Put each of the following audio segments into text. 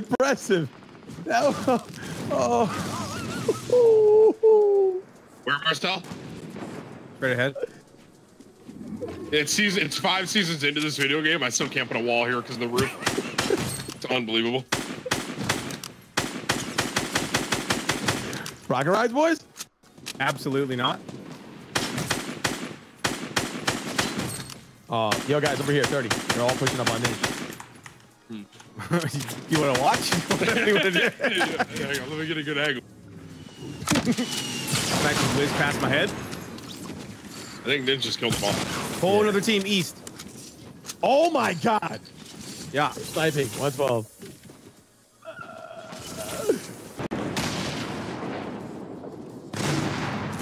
impressive. That was, oh. Where, Marcel? Straight ahead. It's season. It's five seasons into this video game. I still can't put a wall here because of the roof. it's unbelievable. Rocket rides, boys? Absolutely not. Uh, yo, guys, over here, 30. They're all pushing up on me. You want to watch? Hang on, let me get a good angle. I can whiz past my head. I think Ninja just killed the ball. Whole another team east. Oh my god. Yeah. Sniping. 112.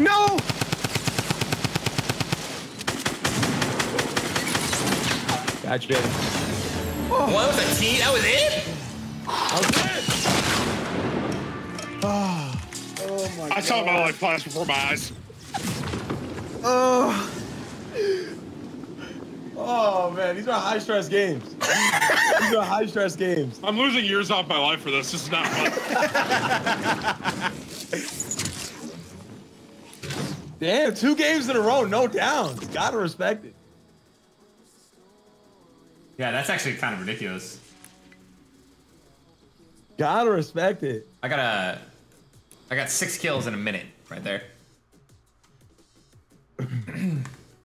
No! Gotcha, baby. What was a team? That was it? Oh, oh my I saw my life flash before my eyes. Oh. Oh man, these are high stress games. these are high stress games. I'm losing years off my life for this. This is not fun. Damn, two games in a row, no downs. Gotta respect it. Yeah, that's actually kind of ridiculous. Gotta respect it. I got a, I got six kills in a minute right there.